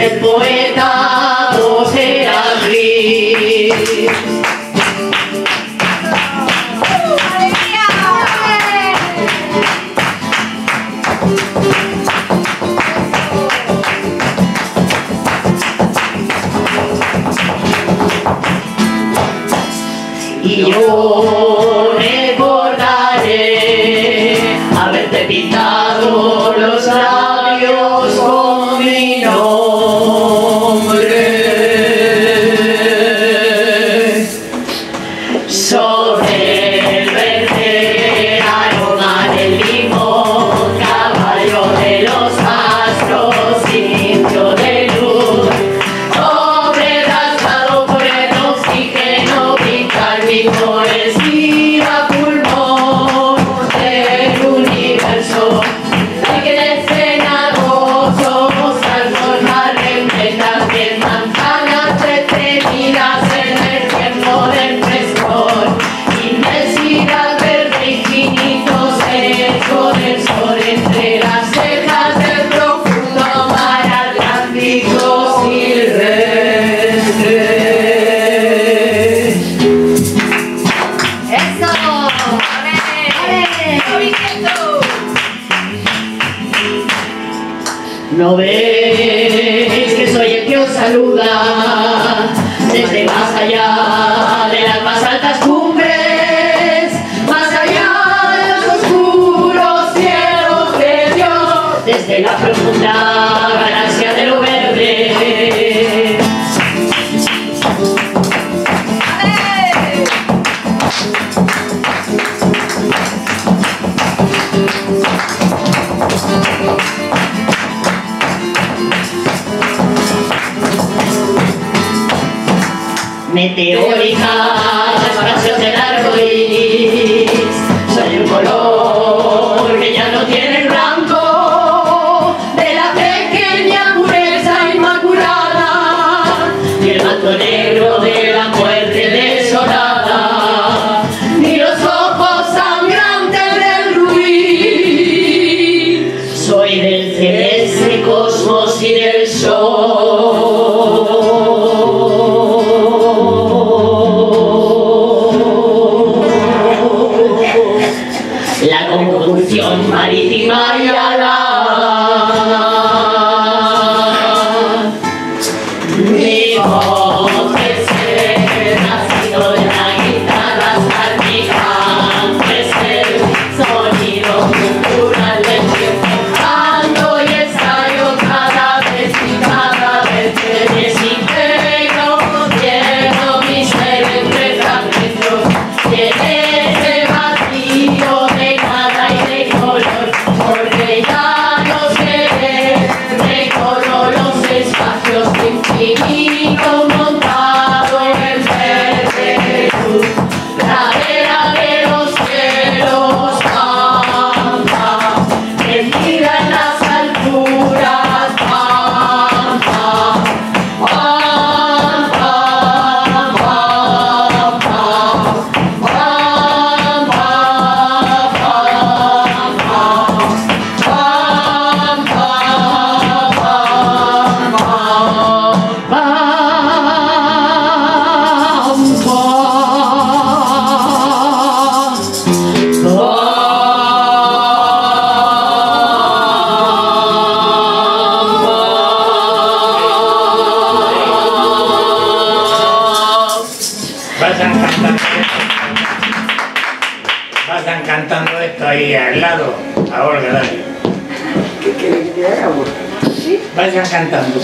ser poeta vos eras gris. Y yo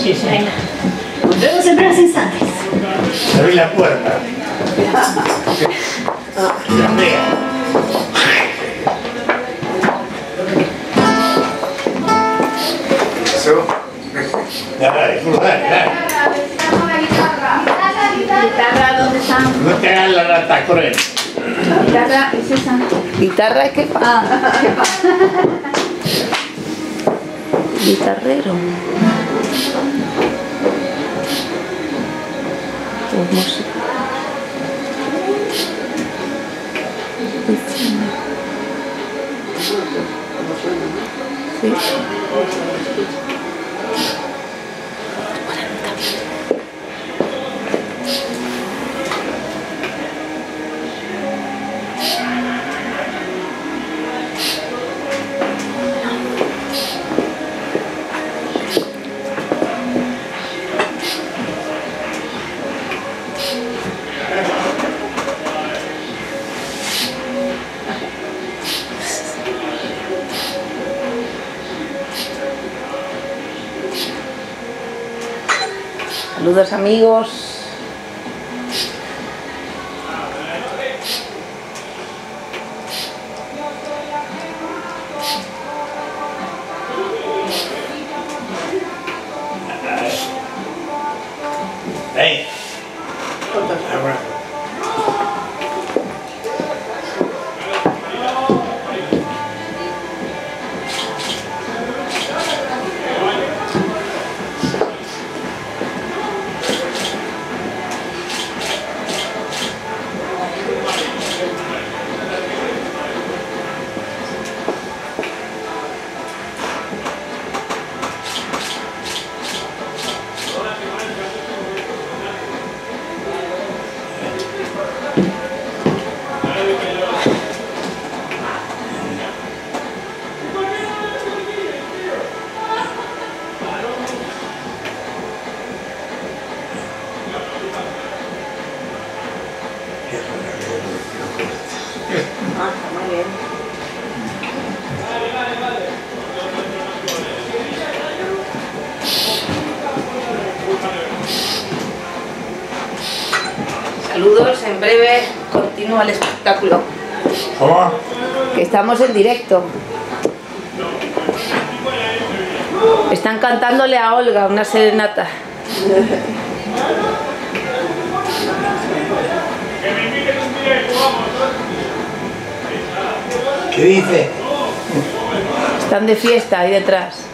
sí, sí. Venga. Nos vemos en breves instantes. Abrí la puerta. La vea. Eso. Dale, dale, dale. Guitarra, ¿dónde está? No te hagas la rata cruel. Guitarra, es esa. Guitarra es que Ah, Guitarrero. Amigos. En breve continúa el espectáculo. ¿Cómo? Que estamos en directo. Están cantándole a Olga una serenata. ¿Qué dice? Están de fiesta ahí detrás.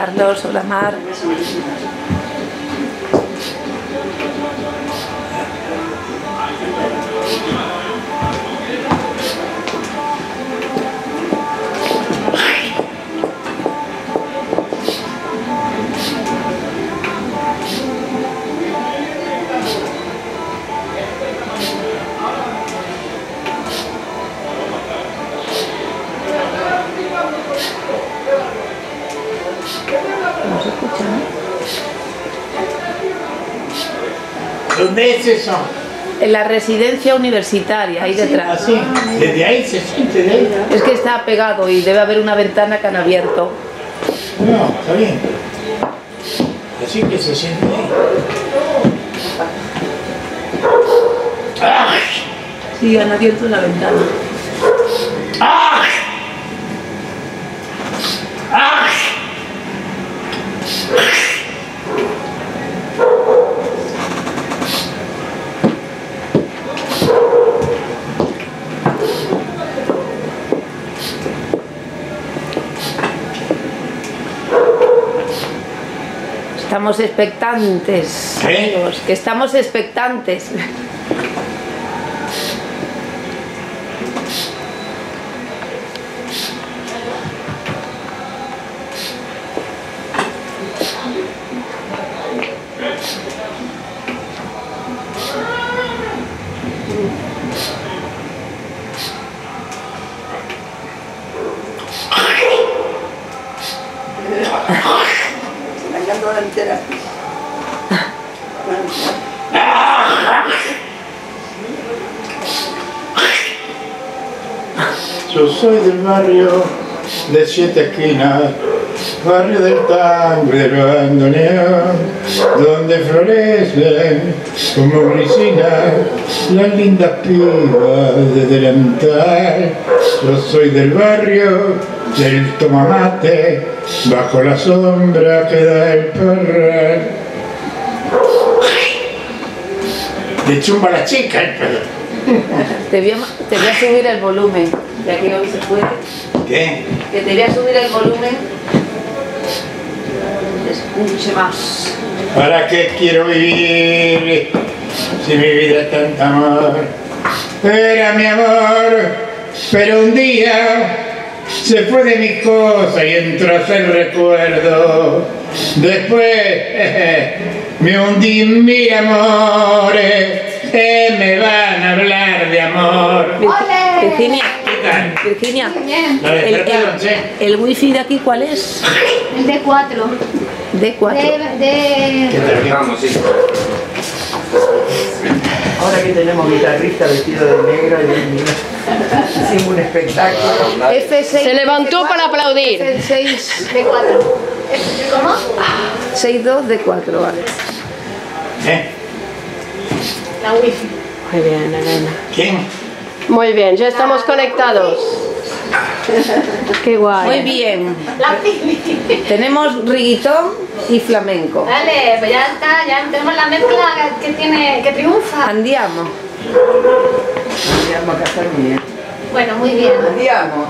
Carlos, hola Mar. ¿Dónde es eso? En la residencia universitaria, ahí detrás. Así. Desde ahí se siente de ahí. Es que está pegado y debe haber una ventana que han abierto. No, está bien. Así que se siente ahí. ¡Ay! Sí, han abierto la ventana. ¡Ay! ¡Ay! Estamos expectantes. ¿Qué? amigos, que estamos expectantes. entera. Yo soy del barrio de siete esquinas, barrio del tango bandoneón, donde florecen como grisinas las lindas pibas de delantal. Yo soy del barrio del tomamate, bajo la sombra que da el parral. Le chumba la chica el perro. Te voy, a, te voy a subir el volumen, ya que hoy se puede. ¿Qué? Que te voy a subir el volumen. Escuche más. ¿Para qué quiero vivir si mi vida es tanto amor? Era mi amor, pero un día se fue de mis cosas y entró a ser recuerdo. Después me hundí en mil amores que me van a hablar de amor. Vir- Virginia, ¿Qué tal? Virginia, Bien. ¿La el, despertaron, sí? el, el wifi de aquí, ¿cuál es? El de 4. D4. De, de... ¿Qué tal? ¿Qué- Vamos, sí. Ahora que tenemos guitarrista vestido de negro y hicimos un espectáculo. F6. Se levantó para aplaudir. F6, De 4. ¿Cómo? 62 de 4, vale. ¿Eh? La wifi. Muy bien, Elena. ¿Quién? Muy bien, ya estamos conectados. Qué guay. Muy bien. La. Tenemos riguitón y flamenco. Vale, pues ya está, ya tenemos la mezcla que tiene, que triunfa. Andiamo. Andiamo a casa mia. Bueno, muy bien. Andiamo.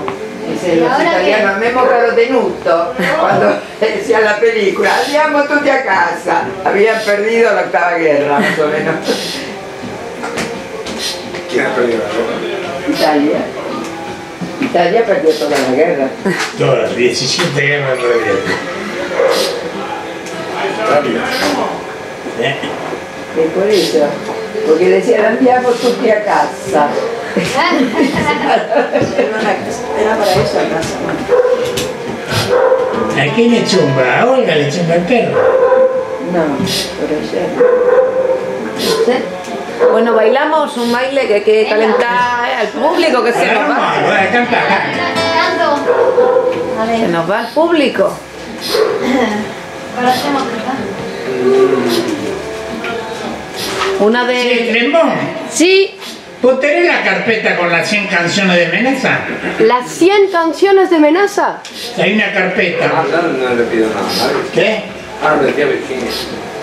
Dice ¿Y los italianos, abbiamo caro tenuto quando sia la película. Andiamo tutti a casa. Habían perdido la octava guerra, más o menos. ¿Quién ha perdido la guerra? Italia. Italia perdió toda la guerra. Todas, 17 guerras perdidas. Italia. ¿Eh? Y por eso, porque decían andiamo tutti a casa. Era para eso la casa. ¿A quién le chumba? A Olga le chumba el perro. No, por ayer. Bueno, bailamos un baile que hay que calentar al público, que se nos va. voy a cantar. Canto. A Se nos va el público. Una Sí, de. Trembón, Sí, ¿vos tenés la carpeta con las 100 canciones de Meneza? las 100 canciones de Menaza. Hay una carpeta. Ahora no le pido nada. ¿Qué? Ahora lo decía Virginia.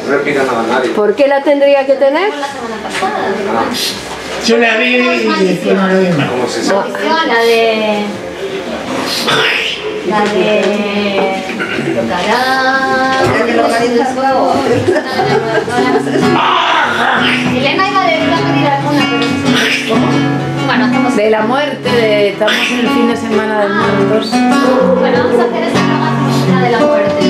No le pido nada a nadie. ¿Por qué la tendría que tener? Ah, Yo la vi y después no la vi más. ¿Cómo se? Maldición, la de. La de. Tocará. Elena iba a pedir alguna, pero no sé. Bueno, hacemos. De la muerte, de, estamos en el fin de semana de muertos. Bueno, vamos a hacer esa grabación de la muerte.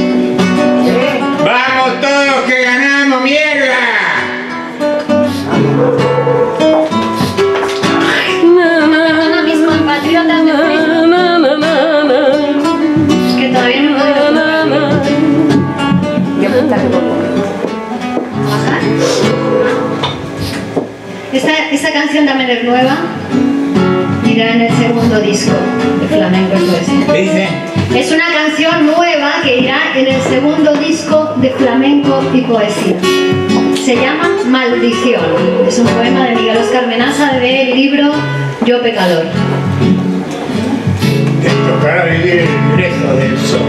A apuntar el volumen. bajar. Esta, esta canción también es nueva. Irá en el segundo disco de Flamenco. Es una canción nueva que irá en el segundo disco de flamenco y poesía. Se llama Maldición. Es un poema de Miguel Oscar Menaza del libro Yo Pecador. Te tocará vivir lejos del sol.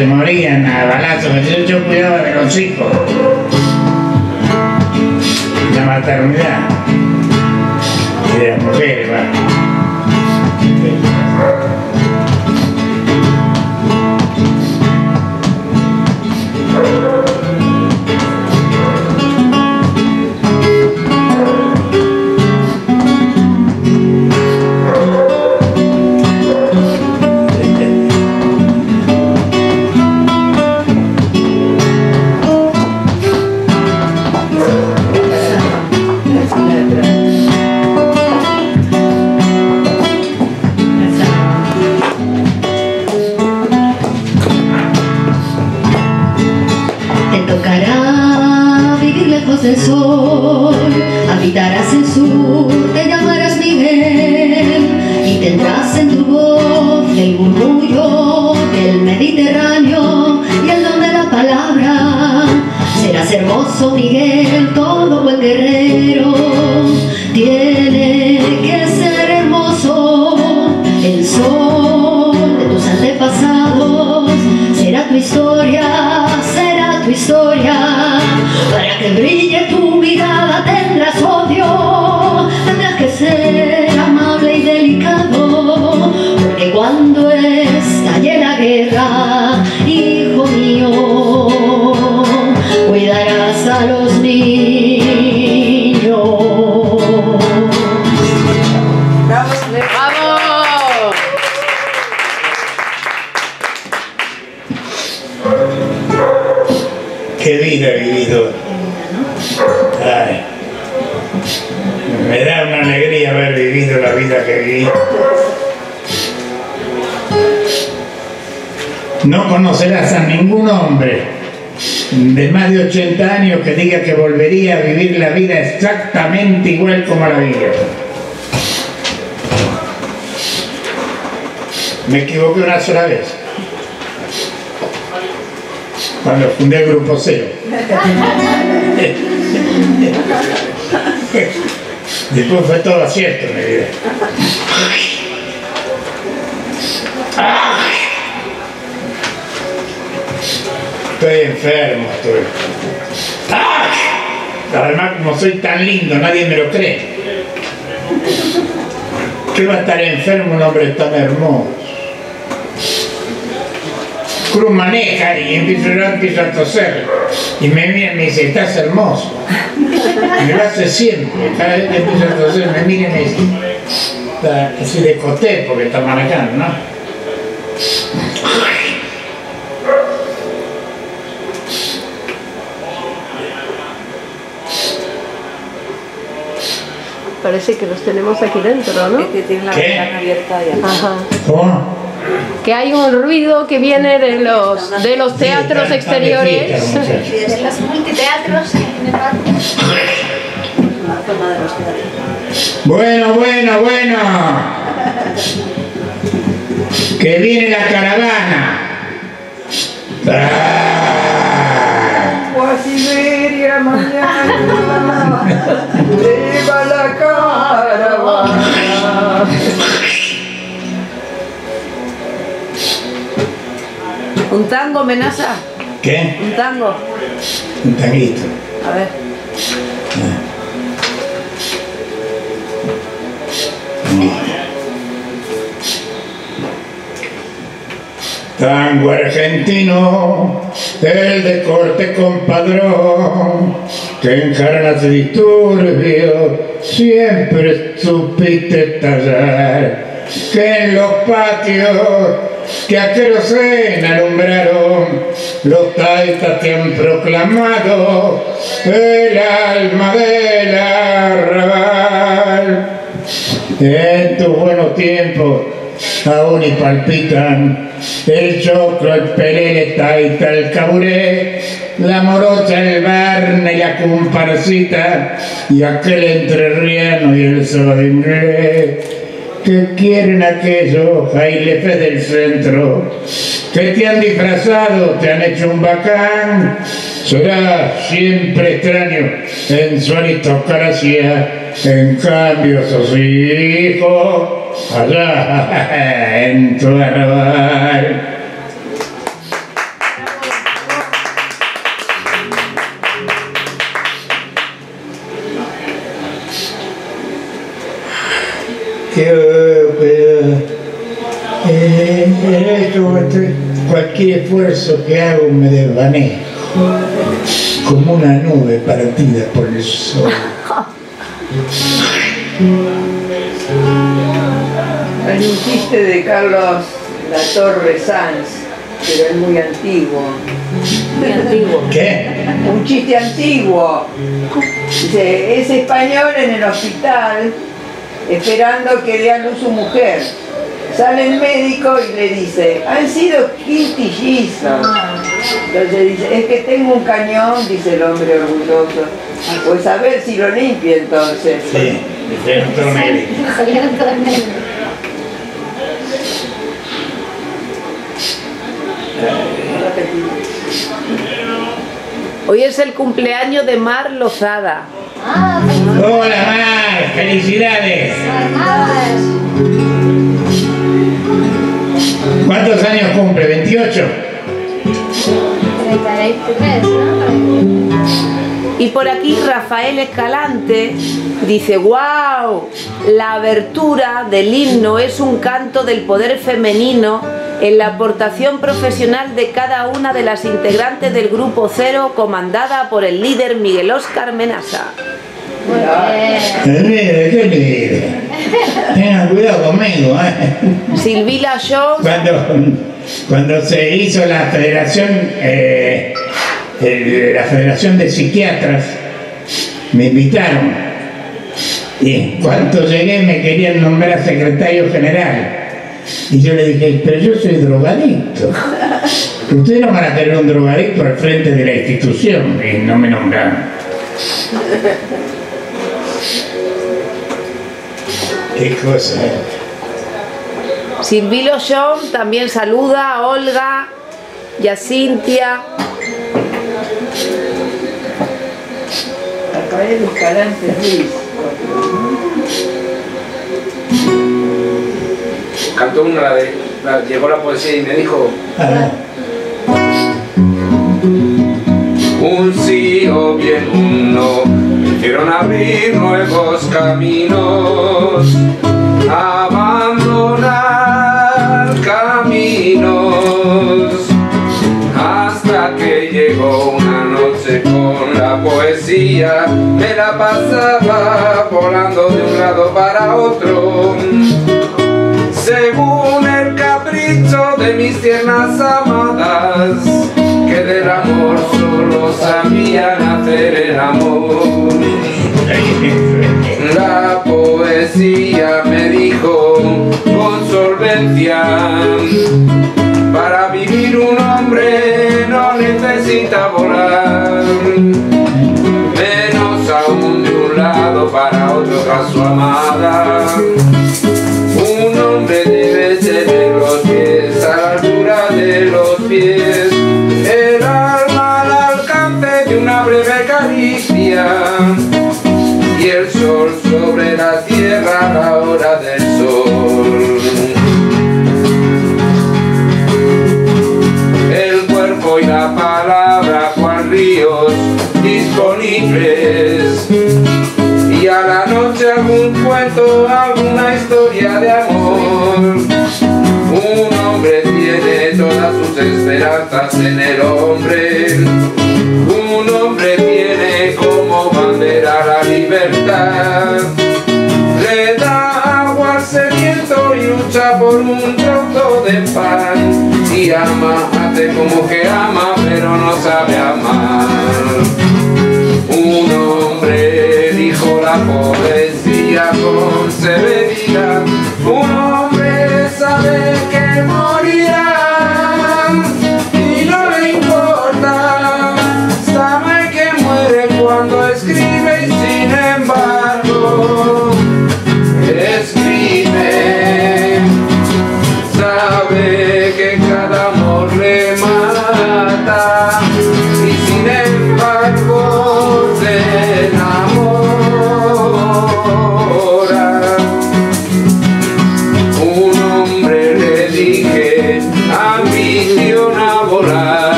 Se morían a balazos, yo, cuidaba de los hijos. La maternidad. Haber vivido la vida que viví. No conocerás a ningún hombre de más de 80 años que diga que volvería a vivir la vida exactamente igual como la vivía. Me equivoqué una sola vez. Cuando fundé el Grupo Cero. Después fue todo acierto en mi vida. Estoy enfermo, estoy. Además, como soy tan lindo, nadie me lo cree. ¿Qué va a estar enfermo un hombre tan hermoso? Cruz maneja y empiezo, yo empiezo a toser. Y me mira y me dice, estás hermoso. Y lo hace siempre. Cada vez que empiezo a toser me mira y me dice, está así de coté porque está manejando, ¿no? Parece que los tenemos aquí dentro, ¿no? Este tiene la ventana abierta y Ajá. ¿Cómo? Que hay un ruido que viene de los, de los teatros exteriores. De los multiteatros en el barrio. La zona de los teatros. Bueno, bueno, bueno. Que viene la caravana. Ah. Fue a Siberia mañana, lleva la caravana. ¿Un tango, amenaza? ¿Qué? ¿Un tango? Un tanguito. A ver. Tango argentino, el de corte compadrón, que en carnas de disturbio siempre supiste tallar, que en los patios que a querosena alumbraron, los taitas te han proclamado el alma del arrabal. En tus buenos tiempos aún y palpitan el choclo, el pelele, taita, el caburé, la morocha, el barne y la comparsita y aquel entrerriano y el inglés. que quieren aquellos jailefes del centro, que te han disfrazado, te han hecho un bacán, será siempre extraño en su aristocracia, en cambio sos hijo allá en tu arrabal. Eh, este- cualquier esfuerzo que hago me desvanejo, como una nube partida por el sol. Hay un chiste de Carlos La Torre Sanz, pero es muy antiguo. Muy antiguo. ¿Qué? Un chiste antiguo. Dice, es español en el hospital esperando que dé a luz su mujer. Sale el médico y le dice, han sido quintillizos. Entonces dice, es que tengo un cañón, dice el hombre orgulloso. Pues a ver si lo limpia entonces. Sí, de otro médico. Salieron todos negros. Hoy es el cumpleaños de Mar Lozada. Ah, Hola Mar, felicidades. felicidades. ¿Cuántos años cumple? ¿28? 33, ¿no? Y por aquí Rafael Escalante dice, wow, la abertura del himno es un canto del poder femenino en la aportación profesional de cada una de las integrantes del Grupo Cero, comandada por el líder Miguel Óscar bien. ¿Qué líder? ¿Qué líder? Tengan cuidado conmigo, ¿eh? Silvila Jones, Cuando, cuando se hizo la federación, eh, el- la federación de psiquiatras, me invitaron. Y en cuanto llegué me querían nombrar secretario general. Y yo le dije, pero yo soy drogadicto. Ustedes no van a tener un drogadicto al frente de la institución. Y no me nombraron. Qué cosa. ¿eh? Silvilo Jones también saluda a Olga y a Cintia. Rafael Escalante Ruiz. Cantó una la de. la- llegó la poesía y me dijo. Un sí o bien un no, hicieron abrir nuevos caminos, abandonar caminos, hasta que llegó una noche la poesía, me la pasaba volando de un lado para otro. Según el capricho de mis tiernas amadas, que del amor solo sabían hacer el amor. La poesía me dijo con solvencia, para vivir un hombre no necesita volar, menos aún de un lado para otro a su amada. Un hombre debe tener los pies a la altura de los pies,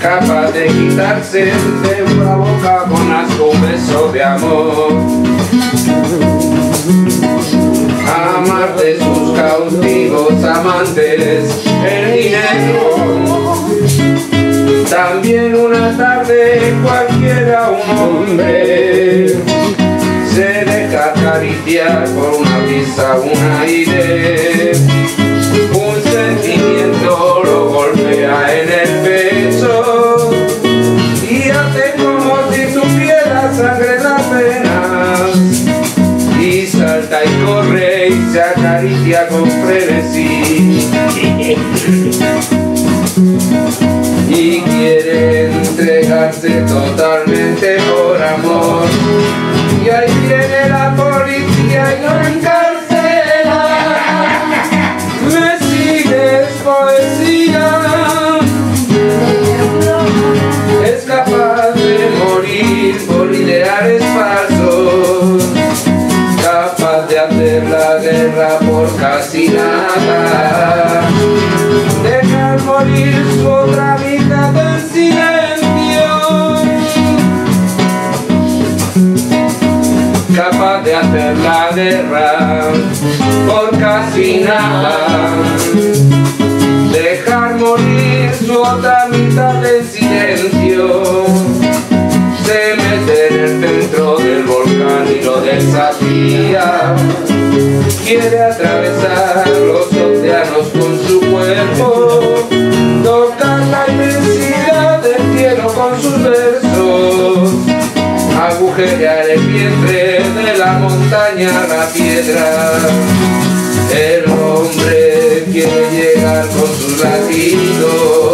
capaz de quitarse de una boca con asco un beso de amor. Amar de sus cautivos amantes el dinero. También una tarde cualquiera un hombre se deja acariciar por una brisa, un aire. Y quiere entregarse totalmente por amor. Y ahí viene la policía y lo encarcela. Por casi nada. Dejar morir su otra mitad en silencio. Se mete en el centro del volcán y lo desafía. Quiere atravesar los océanos la montaña la piedra. El hombre quiere llegar con sus latidos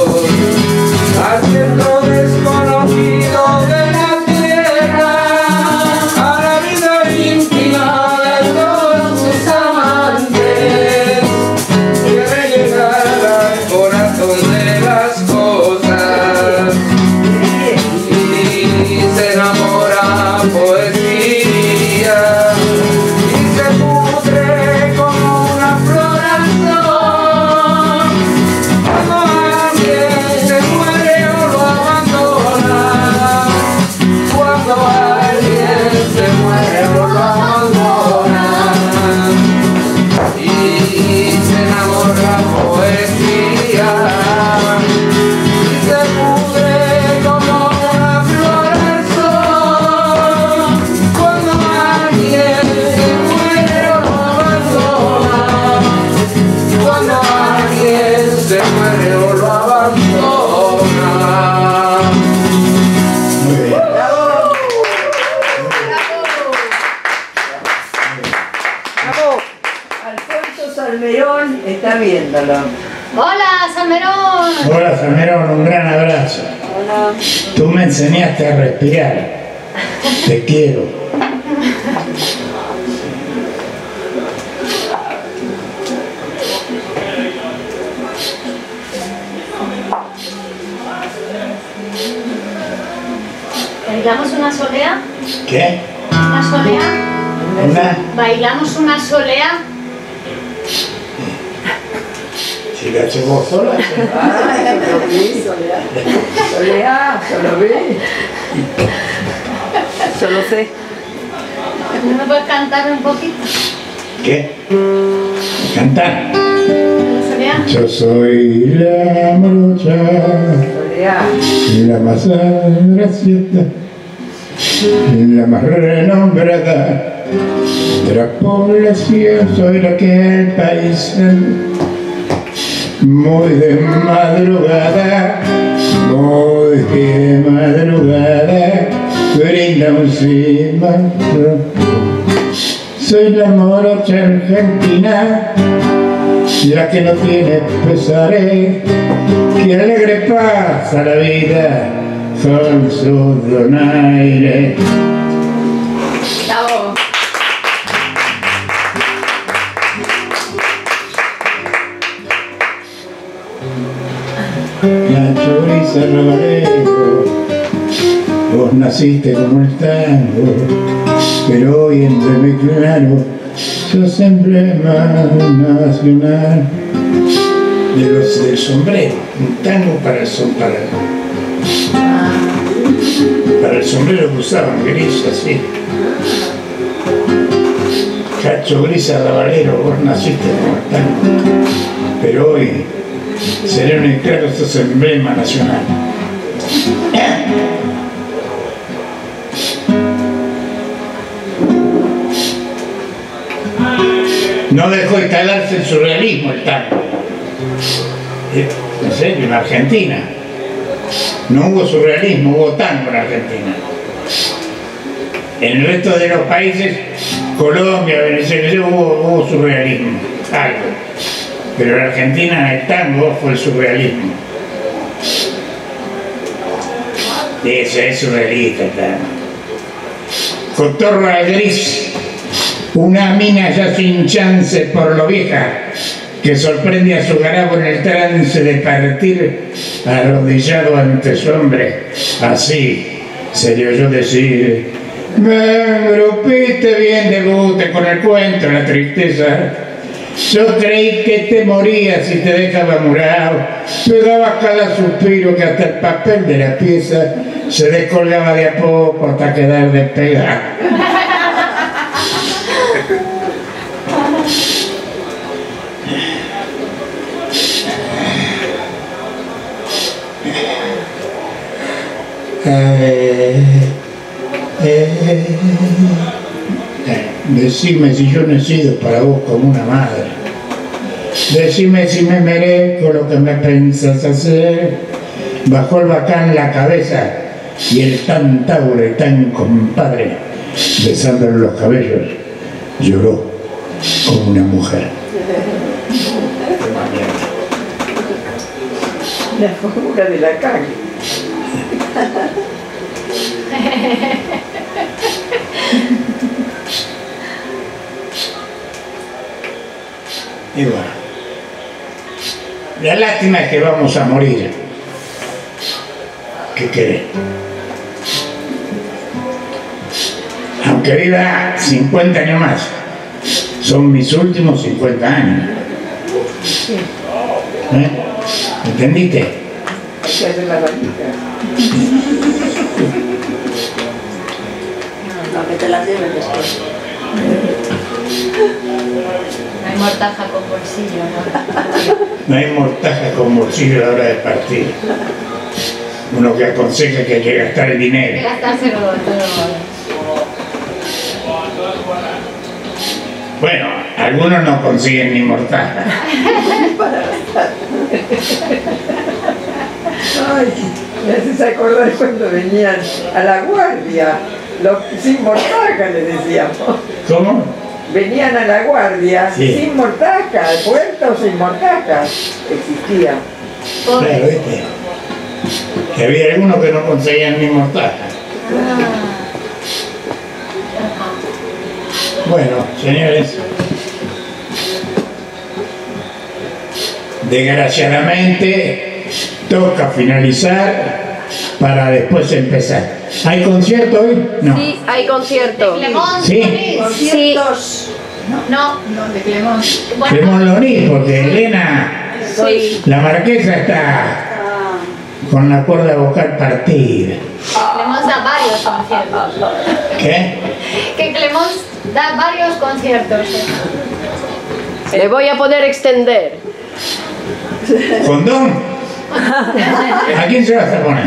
viéndolo. Hola, Salmerón. Hola, Salmerón, un gran abrazo. Tú me enseñaste a respirar. Te quiero. ¿Bailamos una solea? ¿Qué? ¿Una solea? Una ¿Bailamos una solea? Si la sola. Ay, lo vi, Soledad. Solo sé. ¿No me puedes cantar un poquito? ¿qué? Cantar. Yo soy la morocha, la más gracieta, la más renombrada de la población. Soy la que el país muy de madrugada, muy de madrugada, brinda un cimarrón. Soy la morocha argentina, la que no tiene pesares, que alegre pasa la vida con su donaire. Nacho Brisa Rabarero, vos naciste como el tango, pero hoy en me claro, sos emblema nacional de los del sombrero, un tango para el sombrero. Para el sombrero que usaban gris así. Cacho Grisa Rabalero, vos naciste como el tango, pero hoy sereno y claro sos emblema nacional. No dejó instalarse el surrealismo el tango. Eh, En serio, en Argentina. No hubo surrealismo, hubo tango en Argentina. En el resto de los países, Colombia, Venezuela, hubo surrealismo, algo. Pero en Argentina el tango fue el surrealismo. Eso es surrealista el tango. Cotorra gris, una mina ya sin chance por lo vieja, que sorprende a su garabo en el trance de partir arrodillado ante su hombre. Así se le oyó decir, me grupiste bien de guste con el cuento, la tristeza. Yo creí que te morías y te dejaba murado. Pegaba cada suspiro que hasta el papel de la pieza se descolgaba de a poco hasta quedar despegado. Eh, eh, eh, decime si yo no he sido para vos como una madre. Decime si me merezco lo que me pensás hacer. Bajó el bacán la cabeza y el tan taure, tan compadre, besándole los cabellos, lloró como una mujer. La fórmula de la calle. Y bueno, la lástima es que vamos a morir. ¿Qué querés? Aunque viva 50 años más, son mis últimos 50 años. ¿Eh? ¿Entendiste? Valija. No, que te la lleves después. No hay mortaja con bolsillo, ¿no? No hay mortaja con bolsillo a la hora de partir. Uno que aconseja que hay que gastar el Hay que dinero. gastárselo. Bueno, algunos no consiguen ni mortaja. Ay, me haces acordar cuando venían a la guardia, los sin mortaja le decíamos. ¿Cómo? Venían a la guardia Sí. sin mortaja, puertos sin mortaja. Existía. Claro, ¿viste? Que había algunos que no conseguían ni mortaja. Bueno, señores. Desgraciadamente toca finalizar para después empezar. ¿Hay concierto hoy? No. Sí, hay concierto. Clemón, Sí. Sí, No, No, de Clemón. Loní, porque Elena, sí. la marquesa, está con la cuerda vocal partida. Clemón da varios conciertos. ¿Qué? Que Clemón da varios conciertos. Le voy a poder extender. ¿Condón? ¿A quién se vas a poner?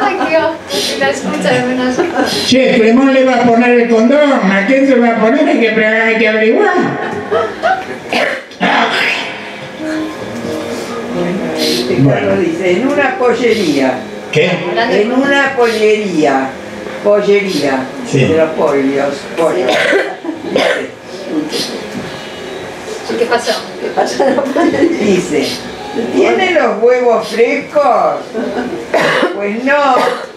Ay, Dios, la escucha de menos. Che, Clemón le va a poner el condón. ¿A quién se va a poner? Hay que, hay que averiguar. Bueno. Dice, en una pollería, ¿Qué? en una pollería, pollería Sí. de los pollos, pollos. Dice, ¿Qué pasó? ¿Qué pollería? Dice, ¿tiene los huevos frescos? Pues no,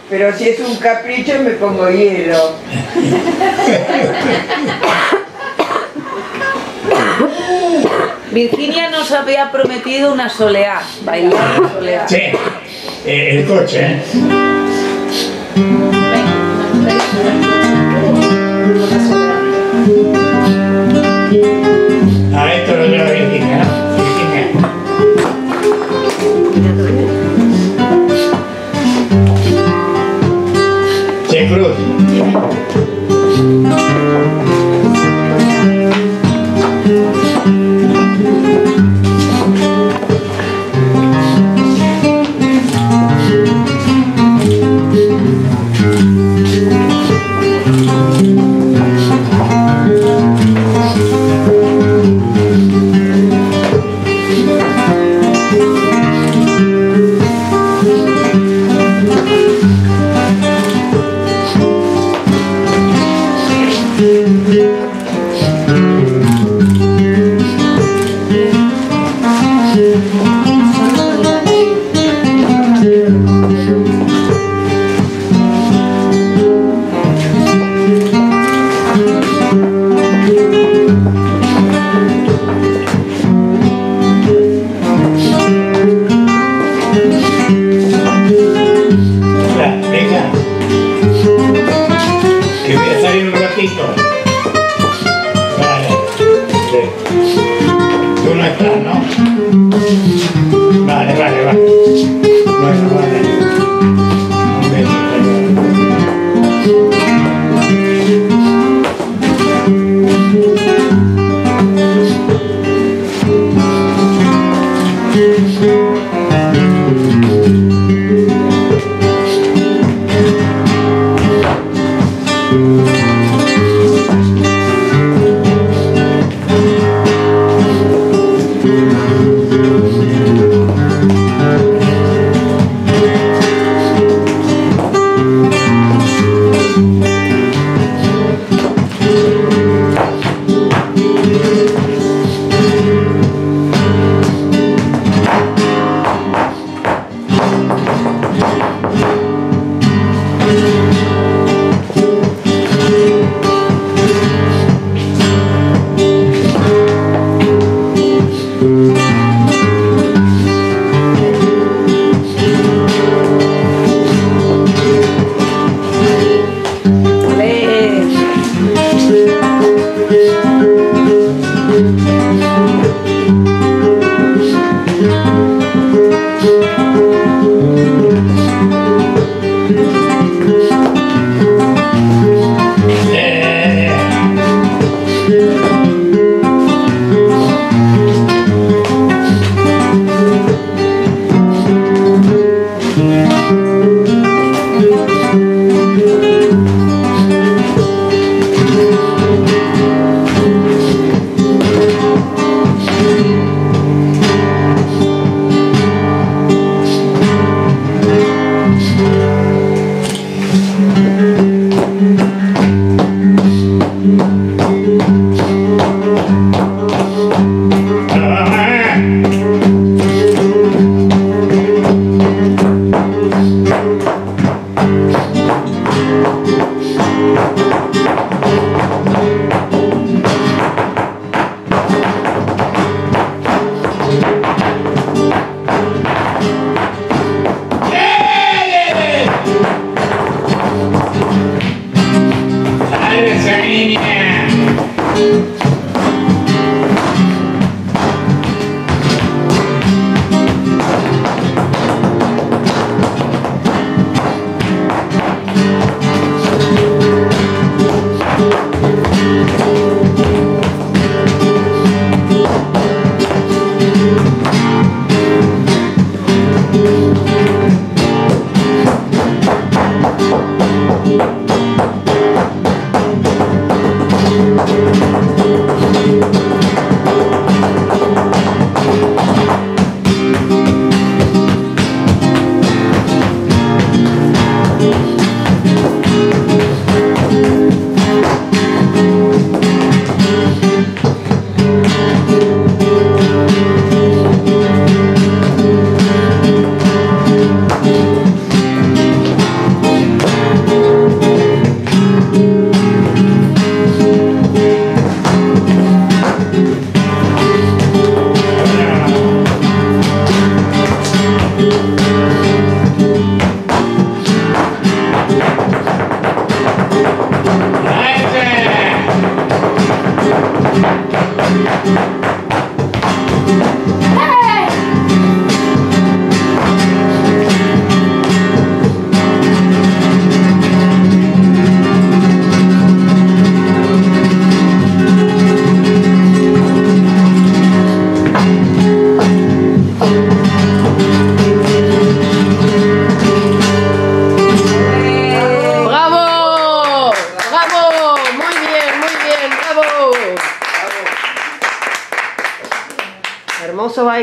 Pero si es un capricho me pongo hielo. Virginia nos había prometido una soleá, bailar una soleá. Sí, eh, el coche, ¿eh? A esto lo lleva Virginia, ¿no? Virginia. Che, Cruz. ¡Sale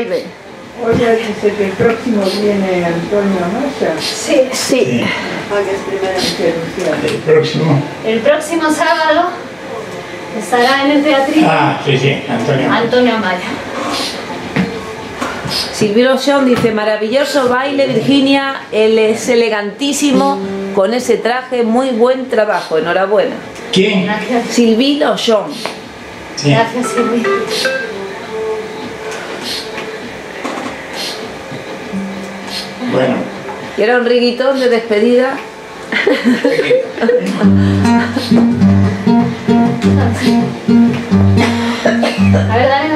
dice que el próximo viene Antonio Amaya. Sí. Sí. Ah. El próximo. El próximo sábado estará en el teatrito Ah, sí, sí, Antonio. Antonio Amaya. Silvio John dice, maravilloso baile Virginia, él es elegantísimo con ese traje, muy buen trabajo, enhorabuena. ¿Quién? Silvio John. Sí. Gracias, Silvia. Bueno, Y era un riguitón de despedida. A ver, dale, dale.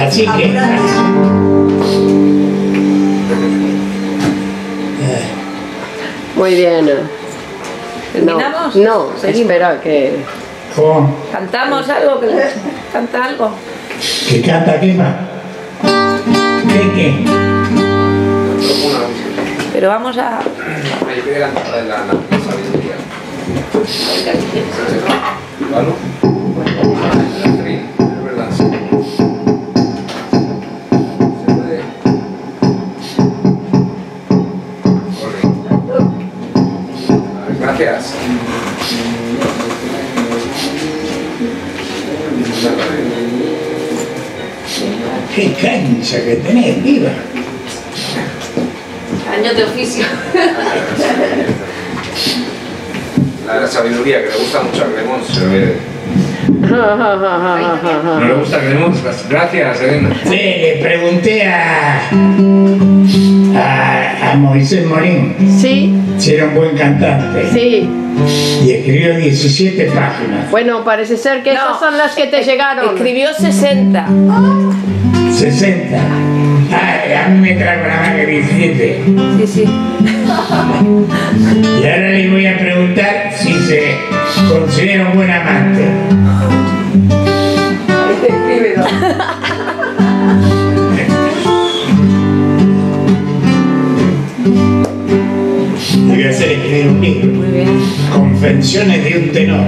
Así que. Muy bien. No, ¿Terminamos? no, Seguimos. espera que... ¿Cómo? ¿Cantamos algo? que- ¿Canta algo? ¿Que canta qué más? ¿Qué qué? Pero vamos a... Gracias. ¿Qué cancha que tenés, viva? Años de oficio. La sabiduría que le gusta mucho a Clemón se ve. ¿No le gusta a Clemón? Gracias, Elena. Sí, le pregunté a, a, a Moisés Morín Sí, si era un buen cantante sí. y escribió 17 páginas, Bueno, parece ser que No. esas son las que te llegaron. Escribió 60. 60. Ay, a mí me nada más que 17. Sí, sí. Y ahora le voy a preguntar si se considera un buen amante. Ahí te escribe. Confesiones de un tenor.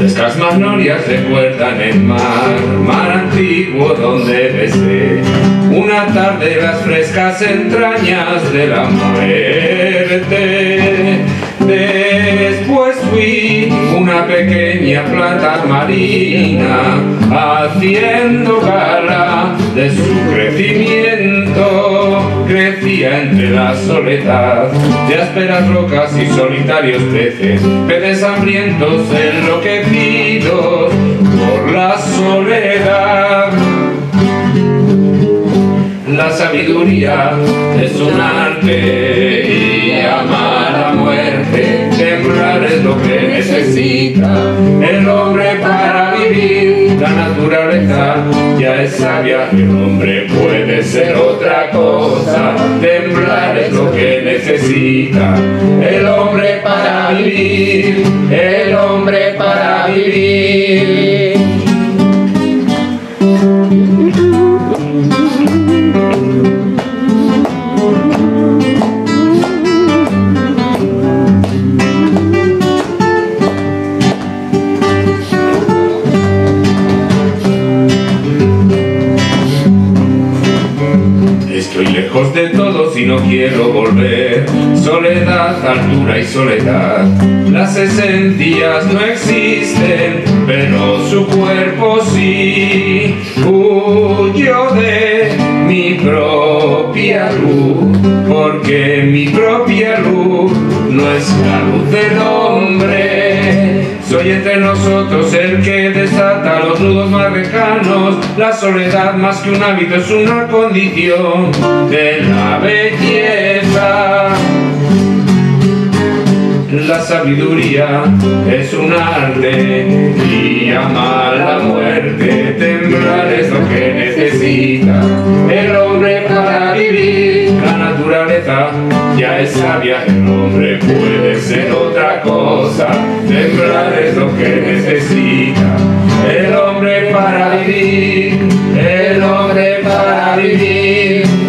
Nuestras magnolias recuerdan el mar, mar antiguo donde besé una tarde las frescas entrañas de la muerte. Después fui una pequeña planta marina, haciendo gala de su crecimiento. Crecía entre la soledad de ásperas rocas y solitarios peces, peces hambrientos enloquecidos por la soledad. La sabiduría es un arte y amar a muerte, temblar es lo que necesita el hombre para vivir. La naturaleza ya es sabia, el hombre puede ser otra cosa. Temblar es lo que necesita el hombre para vivir, el hombre para vivir. Quiero volver. Soledad, altura y soledad. Las esencias no existen, pero su cuerpo sí. Huyo de mi propia luz, porque mi propia luz no es la luz del hombre. Soy entre nosotros el que desata los nudos más lejanos. La soledad más que un hábito es una condición de la belleza. La sabiduría es un arte y amar la muerte, temblar es lo que necesita el hombre para vivir. La naturaleza ya es sabia, el hombre puede ser otra cosa, temblar es lo que necesita el hombre para vivir, el hombre para vivir.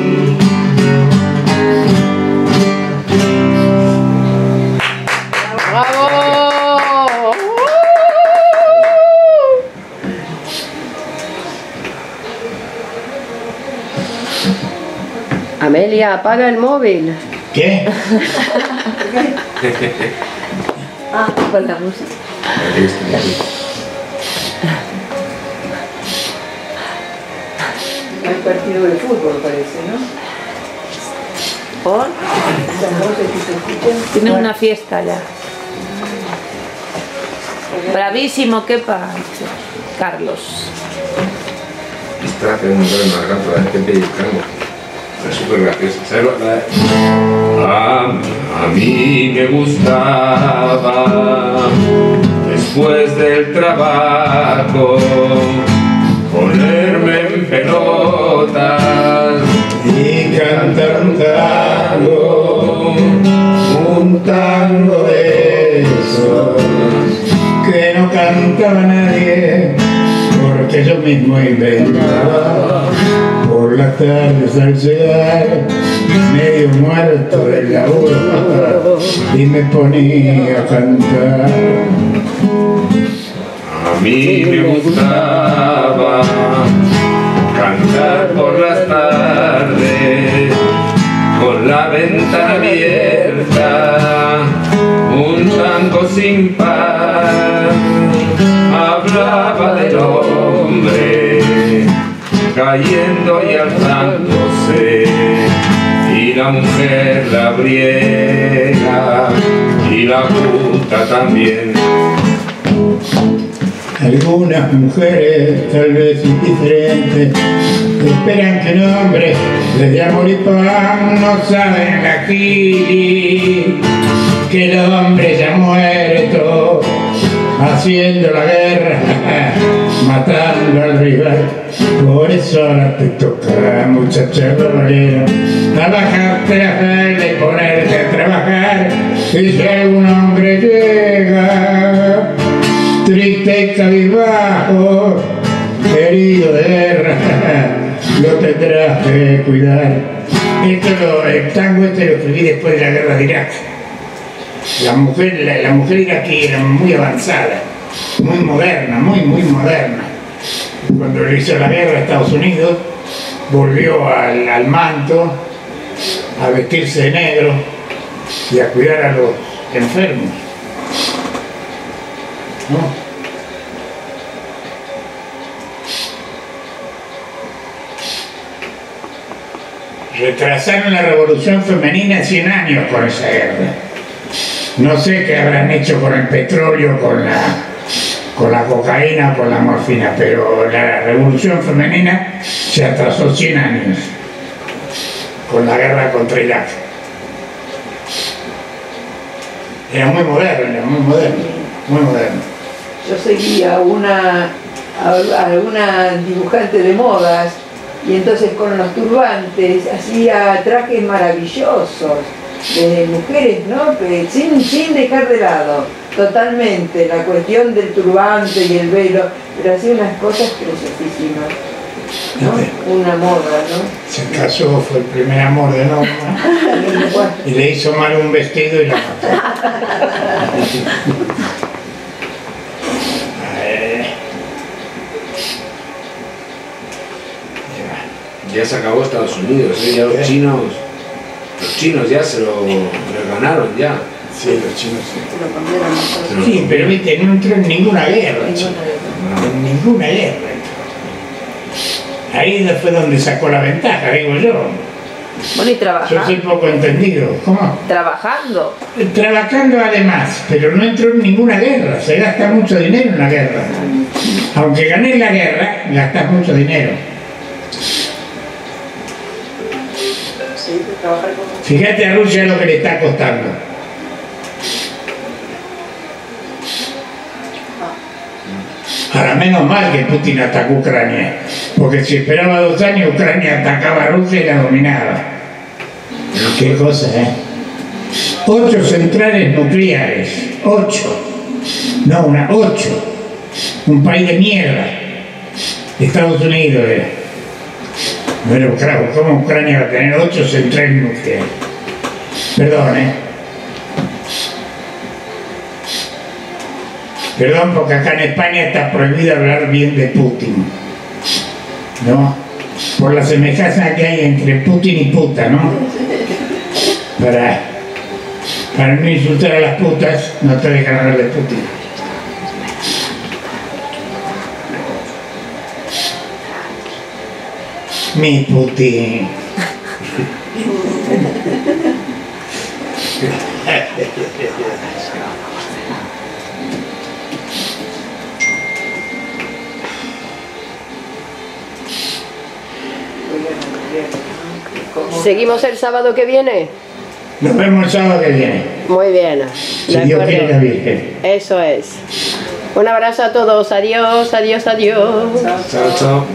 Amelia, apaga el móvil. ¿Qué? Ah, con la música. Hay partido de fútbol, parece, ¿no? ¿Por? Tienen una fiesta ya. Bravísimo, ¿qué pasa? Carlos. Está haciendo un la gente pellizcando. Es súper gracioso. ¿Sabes lo- la- A, a mí me gustaba después del trabajo ponerme en pelotas Y cantar un tango, un de esos que no cantaba nadie, porque yo mismo inventaba tardes al llegar, medio muerto del laburo, y me ponía a cantar. A mí me gustaba cantar por las tardes con la ventana abierta, un tango sin par. Hablaba del hombre cayendo y alzándose y la mujer la briega y la puta también. Algunas mujeres, tal vez indiferentes, esperan que les dé amor y pan, no saben la gili, que el hombre ya muerto, haciendo la guerra, matando al rival. Por eso ahora te toca, muchacha guerrera, trabajarte la falda y ponerte a trabajar, y si algún hombre llega, triste y cabizbajo, herido de guerra, lo tendrás que cuidar. Esto lo, el tango este lo escribí después de la guerra de Irak. La mujer, la, la mujer iraquí era muy avanzada, muy moderna, muy, muy moderna. Cuando le hizo la guerra a Estados Unidos, volvió al, al manto, a vestirse de negro y a cuidar a los enfermos. ¿no? Retrasaron la revolución femenina 100 años con esa guerra. No sé qué habrán hecho con el petróleo, con la, con la cocaína, con la morfina, pero la revolución femenina se atrasó 100 años con la guerra contra Irak. Era muy moderno, era muy moderno, muy moderno. Yo seguía una, a, a una dibujante de modas y entonces con los turbantes hacía trajes maravillosos de mujeres, ¿no? Sin, sin dejar de lado totalmente la cuestión del turbante y el velo, pero hacía unas cosas preciosísimas, ¿no? Una moda, ¿no? Se casó, fue el primer amor de Norma y le hizo mal un vestido y la mató. Eh, Ya se acabó Estados Unidos, ¿eh? ya los chinos, los chinos ya se lo le ganaron ya. Sí, los chinos sí. Se lo cambiaron Sí, pero viste, no entró en ninguna guerra, chico. Ninguna En ninguna guerra entró. Ahí fue donde sacó la ventaja, digo yo. Bueno, y Yo trabajando. soy poco entendido. ¿Cómo? Trabajando. Trabajando además, pero no entró en ninguna guerra. Se gasta mucho dinero en la guerra. Aunque gané la guerra, gastas mucho dinero. Sí, trabajar con Fíjate a Rusia lo que le está costando. Ahora, menos mal que Putin atacó Ucrania, porque si esperaba dos años, Ucrania atacaba a Rusia y la dominaba. Qué cosa, ¿eh? Ocho centrales nucleares, ocho. No, una, ocho. Un país de mierda. Estados Unidos, ¿eh? Pero claro, ¿cómo Ucrania va a tener ocho centrales nucleares? Perdón, ¿eh? Perdón, porque acá en España está prohibido hablar bien de Putin. ¿No? Por la semejanza que hay entre Putin y puta, ¿no? Para, para no insultar a las putas, no te dejan hablar de Putin. Mi Putin. ¿Seguimos el sábado que viene? Nos vemos el sábado que viene. Muy bien. Si Dios quiere la Virgen. Eso es. Un abrazo a todos. Adiós, adiós, adiós. Chao, chao.